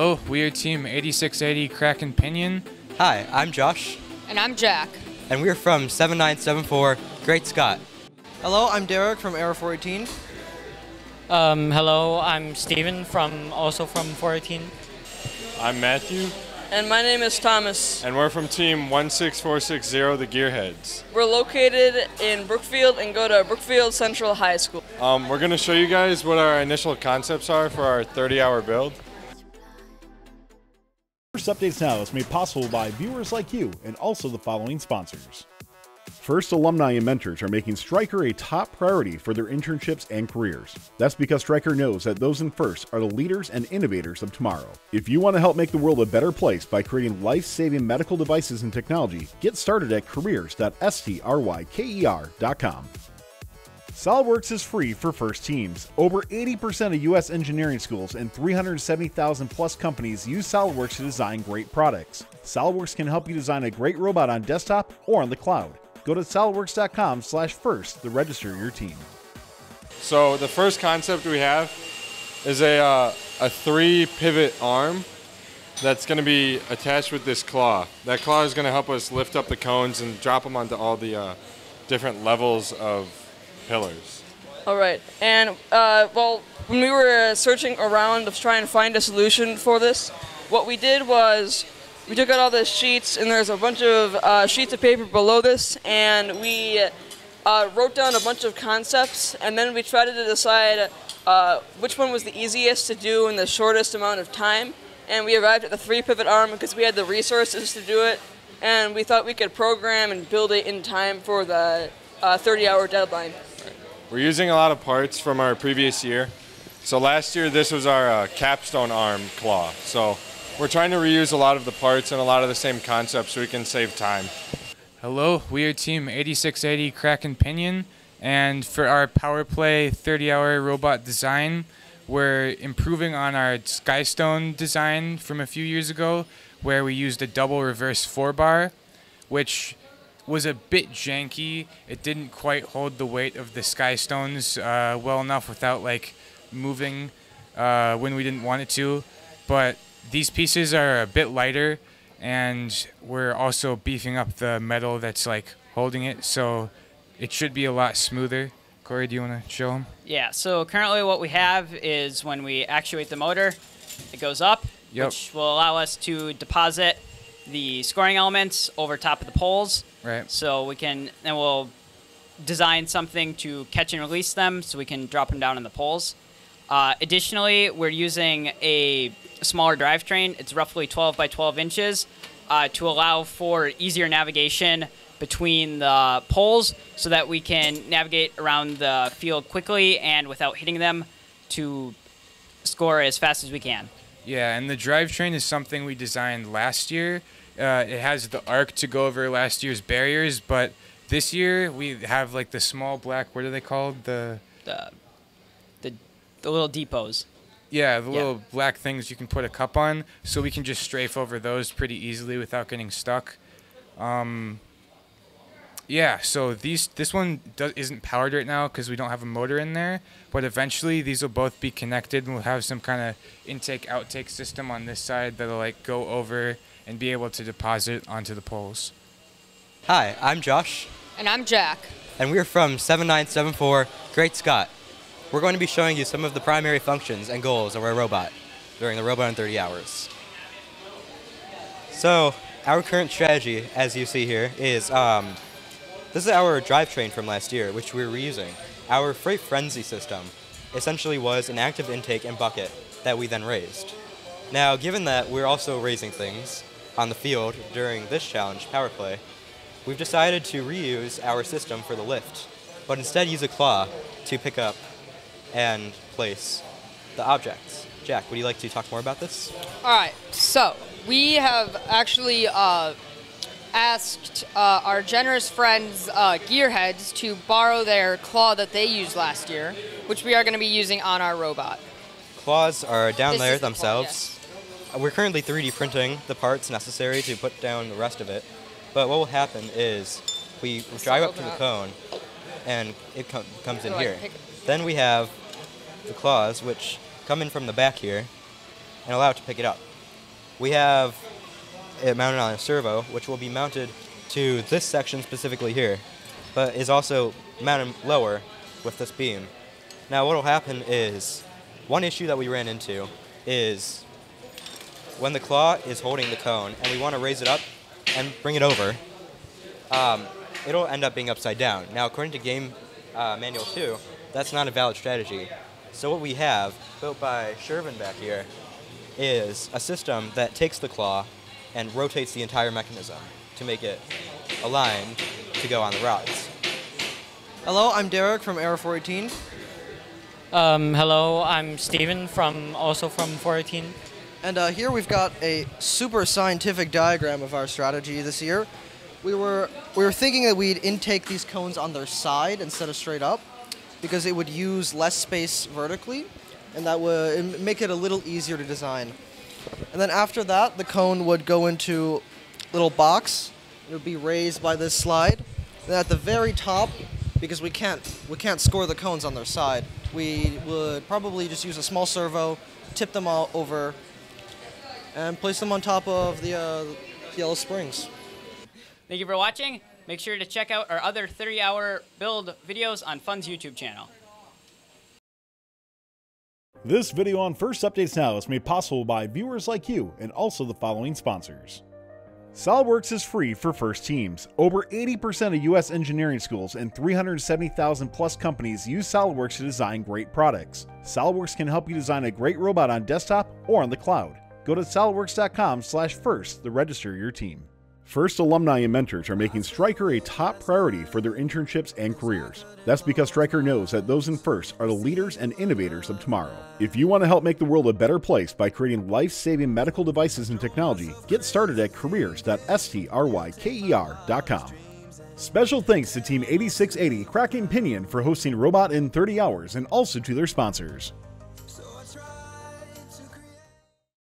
Hello, we are Team 8680 Kraken Pinion. Hi, I'm Josh, And I'm Jack. and we're from 7974 Great Scott. Hello, I'm Derek from Error 418. Um, hello, I'm Steven from also from 418. I'm Matthew, And my name is Thomas. and we're from Team 16460, the Gearheads. We're located in Brookfield and go to Brookfield Central High School. Um, we're going to show you guys what our initial concepts are for our 30 hour build. First Updates Now is made possible by viewers like you and also the following sponsors. First, alumni and mentors are making Stryker a top priority for their internships and careers. That's because Stryker knows that those in first are the leaders and innovators of tomorrow. If you want to help make the world a better place by creating life saving medical devices and technology, get started at careers.stryker.com. SolidWorks is free for first teams. Over 80% of U.S. engineering schools and 370,000 plus companies use SolidWorks to design great products. SolidWorks can help you design a great robot on desktop or on the cloud. Go to solidworks.com slash first to register your team. So, the first concept we have is a, uh, a three pivot arm that's going to be attached with this claw. That claw is going to help us lift up the cones and drop them onto all the uh, different levels of pillars. All right. And, uh, well, when we were searching around to try and find a solution for this, what we did was we took out all the sheets, and there's a bunch of uh, sheets of paper below this, and we uh, wrote down a bunch of concepts, and then we tried to decide uh, which one was the easiest to do in the shortest amount of time. And we arrived at the three pivot arm because we had the resources to do it, and we thought we could program and build it in time for the 30 hour deadline. We're using a lot of parts from our previous year. So last year, this was our uh, capstone arm claw. So we're trying to reuse a lot of the parts and a lot of the same concepts so we can save time. Hello, we are Team 8680 Kraken Pinion, and for our Power Play 30 hour robot design, we're improving on our Skystone design from a few years ago, where we used a double reverse four bar, which was a bit janky. It didn't quite hold the weight of the Skystones uh, well enough without like moving uh, when we didn't want it to. But these pieces are a bit lighter, and we're also beefing up the metal that's like holding it, so it should be a lot smoother. Corey, do you want to show them? Yeah, so currently what we have is when we actuate the motor, it goes up, Yep. which will allow us to deposit the scoring elements over top of the poles. Right. So we can, then we'll design something to catch and release them so we can drop them down in the poles. Uh, additionally, we're using a smaller drivetrain. It's roughly 12 by 12 inches uh, to allow for easier navigation between the poles so that we can navigate around the field quickly and without hitting them to score as fast as we can. Yeah, and the drivetrain is something we designed last year. Uh, it has the arc to go over last year's barriers, but this year we have like the small black. What are they called? The The, the, the little depots. yeah, the Yeah. little black things you can put a cup on, so we can just strafe over those pretty easily without getting stuck. Um, yeah, so these this one does, isn't powered right now because we don't have a motor in there, but eventually these will both be connected and we'll have some kind of intake outtake system on this side that'll like go over and be able to deposit onto the poles. Hi, I'm Josh, And I'm Jack. and we're from 7974 Great Scott. We're going to be showing you some of the primary functions and goals of our robot during the Robot in 30 Hours. So, our current strategy, as you see here, is um, this is our drivetrain from last year, which we're reusing. Our Freight Frenzy system essentially was an active intake and bucket that we then raised. Now, given that we're also raising things on the field during this challenge, Power Play, we've decided to reuse our system for the lift, but instead use a claw to pick up and place the objects. Jack, would you like to talk more about this? All right, so we have actually uh, asked uh, our generous friends, uh, Gearheads, to borrow their claw that they used last year, which we are going to be using on our robot. Claws are down This there the claw, themselves. We're currently 3D printing the parts necessary to put down the rest of it, but what will happen is we drive up to the up. cone, and it com- comes in ahead, here. Then we have the claws, which come in from the back here, and allow it to pick it up. we have it mounted on a servo, which will be mounted to this section specifically here, but is also mounted lower with this beam. Now what will happen is, one issue that we ran into is when the claw is holding the cone and we want to raise it up and bring it over, um, it'll end up being upside down. Now according to game uh, manual 2, that's not a valid strategy. So what we have, built by Shervin back here, is a system that takes the claw and rotates the entire mechanism to make it aligned to go on the rods. Hello, I'm Derek from Error 418. Um, hello, I'm Steven from also from 418. And uh, here we've got a super scientific diagram of our strategy this year. We were we were thinking that we'd intake these cones on their side instead of straight up, because it would use less space vertically, and that would make it a little easier to design. And then after that, the cone would go into a little box. It would be raised by this slide. And at the very top, because we can't we can't score the cones on their side, we would probably just use a small servo, tip them all over, and place them on top of the uh, yellow springs. Thank you for watching. Make sure to check out our other 30-hour build videos on Fun's YouTube channel. This video on First Updates Now is made possible by viewers like you and also the following sponsors. SOLIDWORKS is free for first teams. Over 80% of US engineering schools and 370,000 plus companies use SOLIDWORKS to design great products. SOLIDWORKS can help you design a great robot on desktop or on the cloud. Go to solidworks.com slash first to register your team. First alumni and mentors are making Stryker a top priority for their internships and careers. That's because Stryker knows that those in First are the leaders and innovators of tomorrow. If you want to help make the world a better place by creating life saving medical devices and technology, get started at careers.stryker.com. Special thanks to Team 8680 Kraken Pinion for hosting Robot in 30 Hours and also to their sponsors.